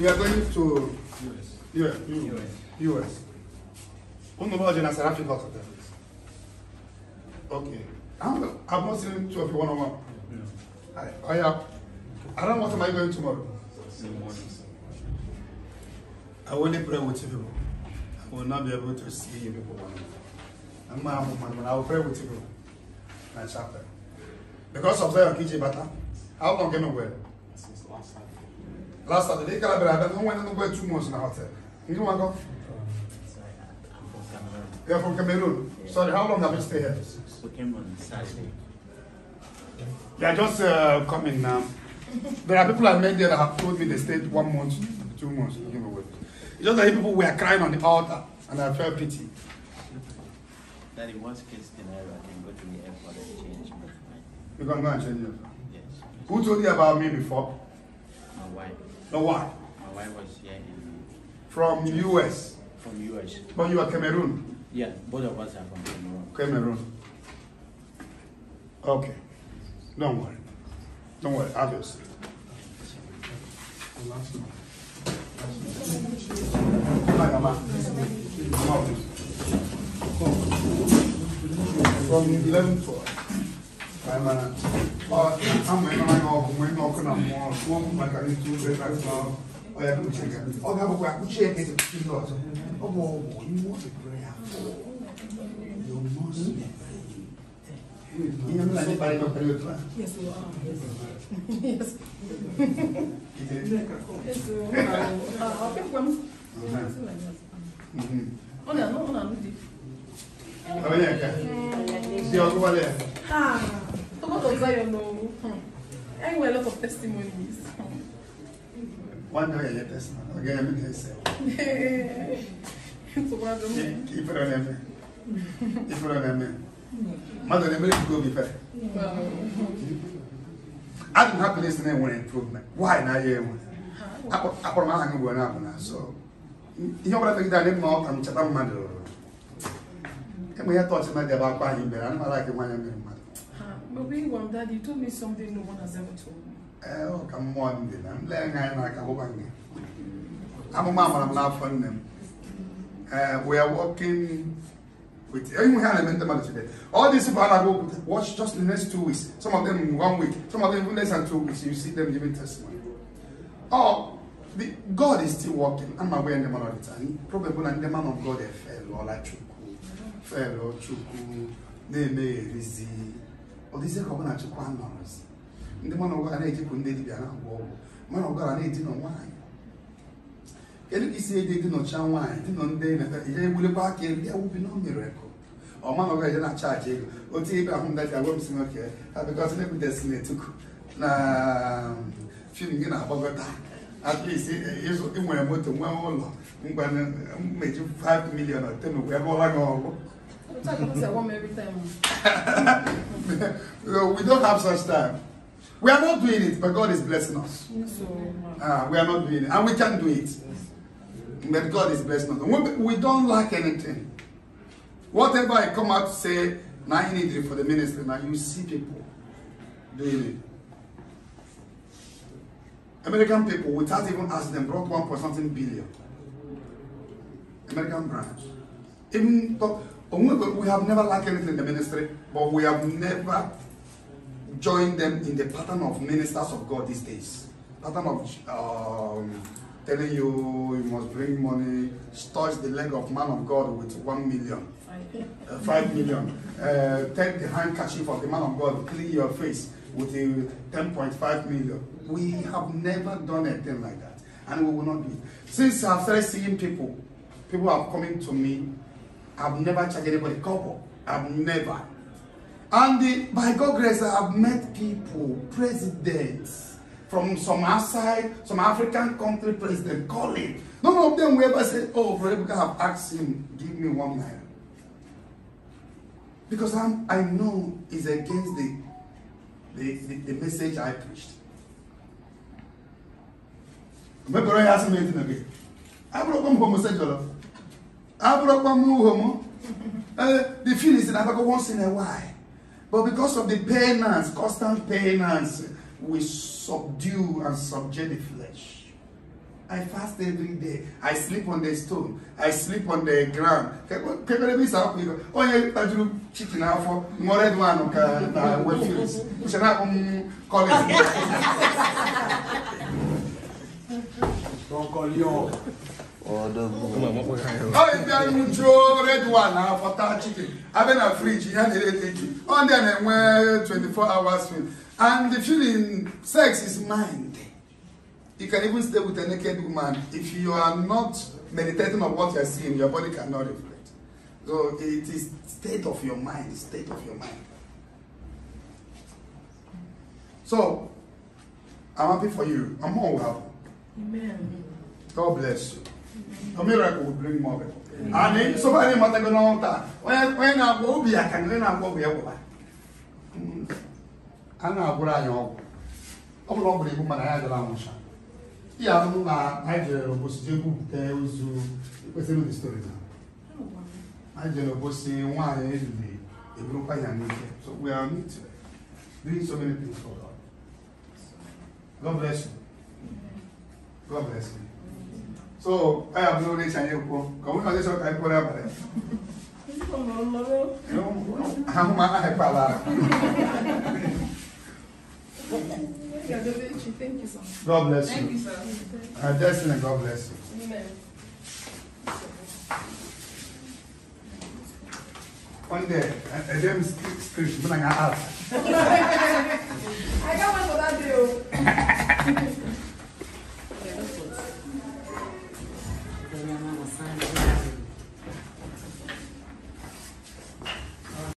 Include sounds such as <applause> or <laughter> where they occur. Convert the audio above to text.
You are going to US. US. US. US. Knows about South Africa? Hotel? Okay. I'm, I've not seen two of you one on one. No. I, I have. Know what am I going tomorrow. I only pray with you people. I will not be able to see you people one on one. I'm my woman, I will pray with you people. My chapter. Because of Zion Kiji Bata. How long can I wear? Since last time. Last Saturday, can't I don't want to wear two months in a hotel. You want to go? Sorry, I'm from You're from Cameroon. Sorry, how long have you stayed here? We came on Saturday. They are just uh, coming now. There are people I met there that have told me they stayed one month, two months. You know what? It's just that people were crying on the altar, and I felt pity. Daddy, worst case scenario, I can go to the airport and change my mind. You can go and change it. Yes. Who told you about me before? Wife. No why? My wife was here in, From US, from US. but you are Cameroon. Yeah, both of us are from Cameroon. Cameroon. Okay. Don't worry. Don't worry. Have your seat. Hi, Mama. Come out. From 11 to I'm gonna. amụmena ọgụ mgbe ndị ọkụ na mmụọ tụọ maka ọ ga-abụkwa akpụchi ya ka esi kpụchi ndị ọzọ ọ bụ ọgwụ iwu Iya mula ni paling dokter itu. Yes, Yes. Yes. Ah, apa kamu? Oh, no, no, no, no. Oh, ya, kan? Siapa kau balik? Ah. of Zion, no. Anyway, a lot of testimonies. One day, let us know. Okay, I'm going to say. <laughs> Keep it on him. Keep it on him. Mother, let me go before. I to any improvement. Why not here? I put my hand going up now, so. You know what I think that I'm not, I'm my mother. I'm we to talk to my back about him, but I don't like the one I'm going to but one dad, you told me something no one has ever told me. ee ọ ka mmụọ m dị na m lee anya anyị n'aka bụkwa gị amụma amara m n'afọ nne m ee we are working with eh, today. All these people are go watch just the next two weeks. Some of them in one week. Some of them even less than two weeks. You see them giving testimony. Oh, the, God is still working. I'm aware in the man of the time. Probably when the man of God eh, fell or like Chuku, fell or Chuku, na-eme erizi. Eh, ọ ọdịzie ka ọ na-achịkwa nọrọzi ndị mmanụ ọgara na-ejipụ ndị dibịa na-agwọ ọgwụ. Mmanụ ọgara na-edinọ nwaanyị kedu ka isi eji edinọcha nwaanyị dinọ ndị ihe egbulikwa aka ndị awubi na mere kụ ọmanụ ọgara eje na-achaji ego. Otu ibe ahụ ndaji agwa m si nwoke abịakọta na ebudesi na etuku na fim gị na-agbagọta at least nwere moto nwee ụlọ mgbeji 5 million ọtenugwu ebe ọla gị ọrụ. <laughs> I'm talking about I want every time. No, we don't have such time we are not doing it but God is blessing us Ah, we are not doing it, and we can do it. But God is blessing us. We, we don't lack anything. Whatever I come out to say, now you need it for the ministry. Now you see people doing it. American people, without even asking them, brought one point something billion. American branch. Even we have never lacked anything in the ministry, but we have never joined them in the pattern of ministers of God these days. Pattern of um, telling you you must bring money, touch the leg of man of God with one million, uh, five million. Uh, take the handkerchief of the man of God, clean your face with the 10.5 million. We have never done anything like that, and we will not do it. Since I've started seeing people, people are coming to me. I've never charged anybody couple. I've never. And the, by God grace, I have met people, presidents from some outside, some African country president calling. None of them will ever say, oh, Brother I've asked him, give me one naira. Because I'm, I know it's against the, the, the, the message I preached. Mgbe bụrụ ya asị m eti na gị, abụrụkwa m homosexual. Abụrụkwa m homo. Uh, the feeling is Africa once in a while. But because of the penance, constant penance, we subdue and subject the flesh. I fast every day. I sleep on the stone. I sleep on the ground. Kekere bi sa ọkụ onye tajuru chicken afọ ṅụọ red one ka na Westfields. Uche na akpọ m Collins. Don't call you. Ọ bịa ṅụjuo red one na afọ taa chicken. Abịa na fridge ya na-ere eji. Ọ ndị a na-enwe 24 hours film. And the feeling sex is mind. You can even stay with a naked woman. If you are not meditating on what you are seeing, your body cannot reflect. So it is state of your mind, state of your mind. So I'm happy for you. I'm all well. Amen. God bless you. A miracle will bring more people. And so far, I'm not going to when when I go be, I can learn how to be a woman. A na-agwụrụ anyị ọgwụ ọ bụrụ ọ bụrụ ibu mana ya adịla nwụcha ihe ahụ na anyị jere obosi jee gwupụta ozu kwesịrị ụdị stori na. Anyị jere obosi nwaanyị elili eburukwa ya n'ike so we are need to doing so many things for God. God bless you. God bless you so ẹ yà bolo de san ye ko kàwọn náà lè sọ káyọ kọrẹ abalẹ. ahun ma ahẹ pa la. God bless you. Thank you, sir. Uh, destiny, God bless you. Amen. One day, a, a damn script, but I got out. I got one for that deal. Oh. <laughs>